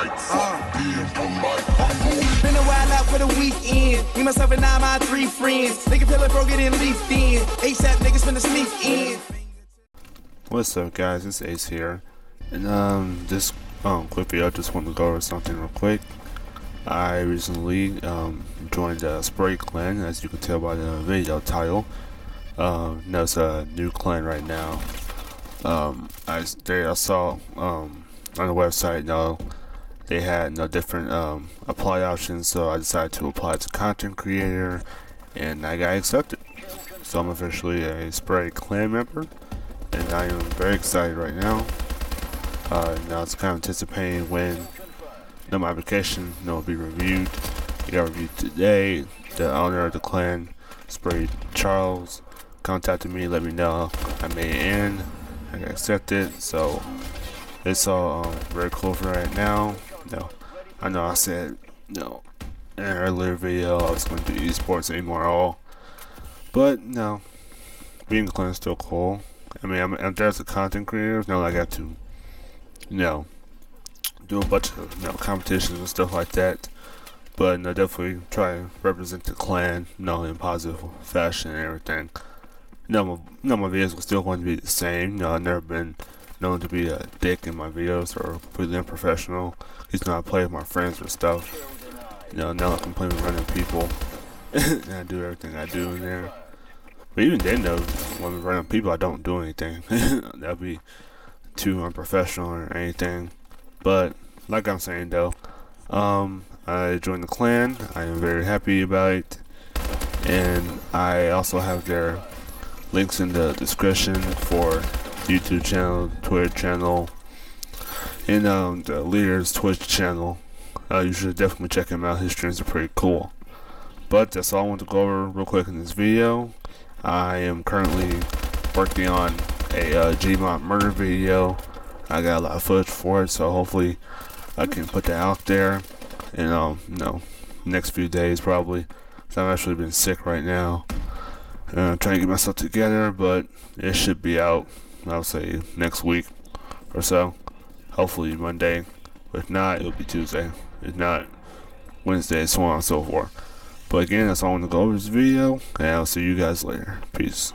like fuck being polite. I'm going Been a while out for the weekend. Me, myself, and I, my three friends. Nigga feel it broke it in leaf in. ASAP niggas finna sneak in. What's up guys, it's Ace here. And um this um quick video I just want to go over something real quick. I recently um joined the Spray clan as you can tell by the video title. Um that's a new clan right now. Um I there I saw um on the website you know they had no different um apply options so I decided to apply to content creator and I got accepted. So I'm officially a Spray clan member and I am very excited right now. Uh, now it's kind of anticipating when know, my application you know, will be reviewed. It got reviewed today. The owner of the clan, Spray Charles, contacted me, let me know I made it in. I got accepted, so it's all um, very cool for right now. No, I know I said no in an earlier video I was going to do esports anymore at all, but no, being clan is still cool. I mean, I'm, I'm there's a content creator, now I got to, you know, do a bunch of you know competitions and stuff like that. But know, definitely try to represent the clan, you know, in positive fashion and everything. Know, my, know, my videos are still going to be the same. You know, I've never been known to be a dick in my videos or completely unprofessional. He's not play with my friends or stuff. You know, now I can play with random people. and I do everything I do in there. But even then, though, when on people, I don't do anything. That'd be too unprofessional or anything. But like I'm saying, though, um, I joined the clan. I am very happy about it, and I also have their links in the description for YouTube channel, Twitter channel, and um, the leader's Twitch channel. Uh, you should definitely check him out. His streams are pretty cool. But that's all I want to go over real quick in this video. I am currently working on a uh, Gmod murder video. I got a lot of footage for it, so hopefully I can put that out there in um, you know, next few days probably. I've actually been sick right now. Uh, trying to get myself together, but it should be out. I'll say next week or so. Hopefully Monday. If not, it'll be Tuesday. If not, Wednesday, so on and so forth. But again, that's all I want to go over this video, and I'll see you guys later. Peace.